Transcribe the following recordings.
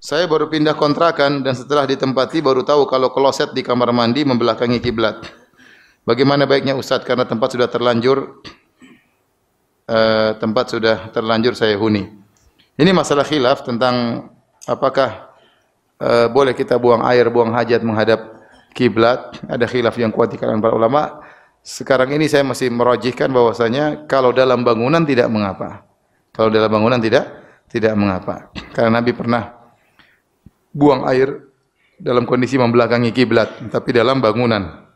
Saya baru pindah kontrakan dan setelah ditempati baru tahu kalau kloset di kamar mandi membelakangi kiblat. Bagaimana baiknya Ustaz karena tempat sudah terlanjur eh, tempat sudah terlanjur saya huni. Ini masalah khilaf tentang apakah eh, boleh kita buang air, buang hajat menghadap kiblat. Ada khilaf yang kuat di kalangan para ulama. Sekarang ini saya masih merojihkan bahwasanya kalau dalam bangunan tidak mengapa. Kalau dalam bangunan tidak tidak mengapa. Karena Nabi pernah buang air dalam kondisi membelakangi kiblat, tapi dalam bangunan.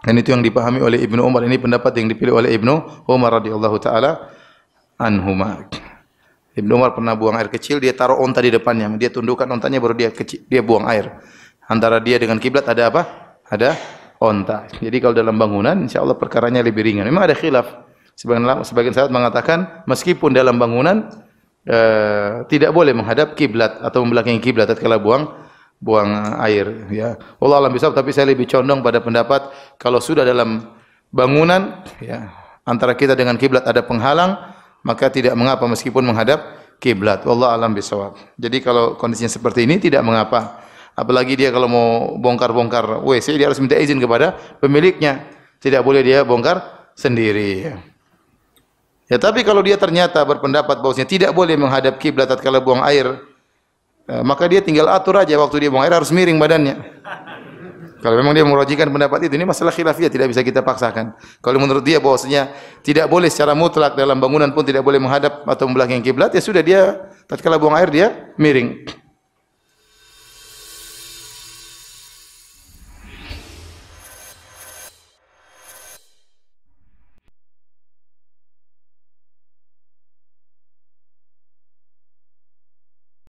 Dan itu yang dipahami oleh Ibnu Umar. Ini pendapat yang dipilih oleh Ibnu Umar radhiyallahu taala anhuma. Ibnu Umar pernah buang air kecil, dia taruh onta di depannya, dia tundukkan ontanya baru dia kecil, dia buang air. Antara dia dengan kiblat ada apa? Ada onta. Jadi kalau dalam bangunan, insya Allah perkaranya lebih ringan. Memang ada khilaf. Sebagian sebagian sahabat mengatakan meskipun dalam bangunan uh, tidak boleh menghadap kiblat atau membelakangi kiblat tatkala buang buang air ya. Allah alam bisa tapi saya lebih condong pada pendapat kalau sudah dalam bangunan ya antara kita dengan kiblat ada penghalang maka tidak mengapa meskipun menghadap kiblat. Allah alam bisawab. Jadi kalau kondisinya seperti ini tidak mengapa. Apalagi dia kalau mau bongkar-bongkar WC dia harus minta izin kepada pemiliknya. Tidak boleh dia bongkar sendiri. Ya tapi kalau dia ternyata berpendapat bahwasanya tidak boleh menghadap kiblat tatkala buang air, eh, maka dia tinggal atur aja waktu dia buang air harus miring badannya. Kalau memang dia merojikan pendapat itu, ini masalah khilafiyah tidak bisa kita paksakan. Kalau menurut dia bahwasanya tidak boleh secara mutlak dalam bangunan pun tidak boleh menghadap atau membelakangi kiblat, ya sudah dia tatkala buang air dia miring.